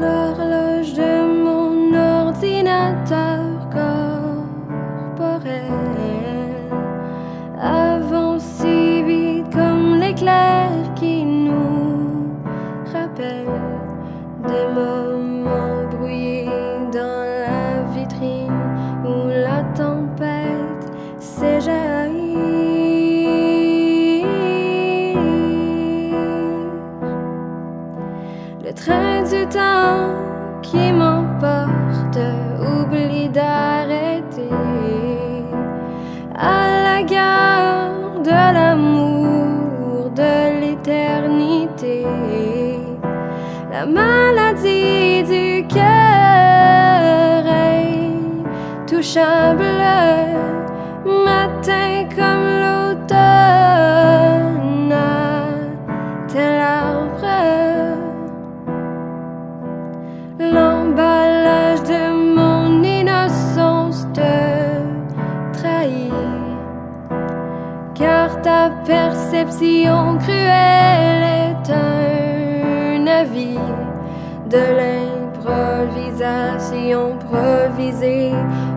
l'horloge de Le train du temps qui m'emporte oublie d'arrêter à la gare de l'amour de l'éternité. La maladie du cœur touchable matin comme l'automne tel arbre. Ta perception cruelle est un avis de l'improvisation improvisée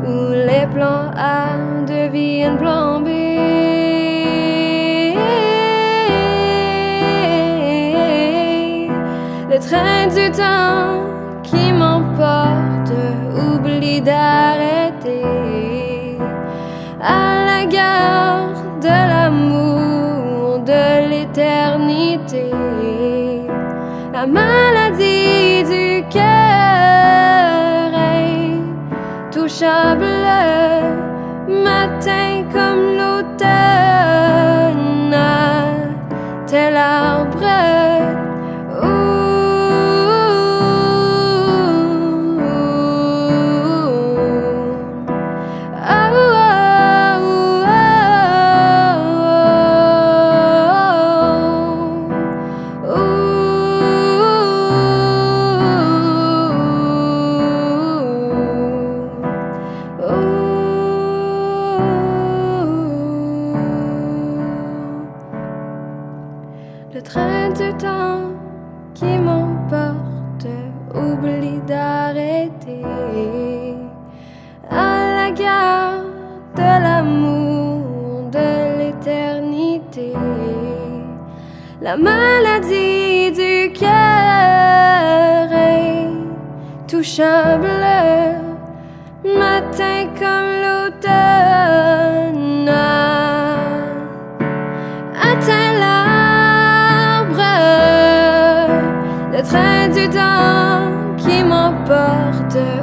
où les plans A deviennent plan B. Le train du temps qui m'emporte oublie d'arrêter La maladie du cœur est touchable oublie d'arrêter à la gare de l'amour de l'éternité. La maladie du cœur est touchable, matin comme l'automne. Atteint l'arbre, le train du temps qui m'emporte.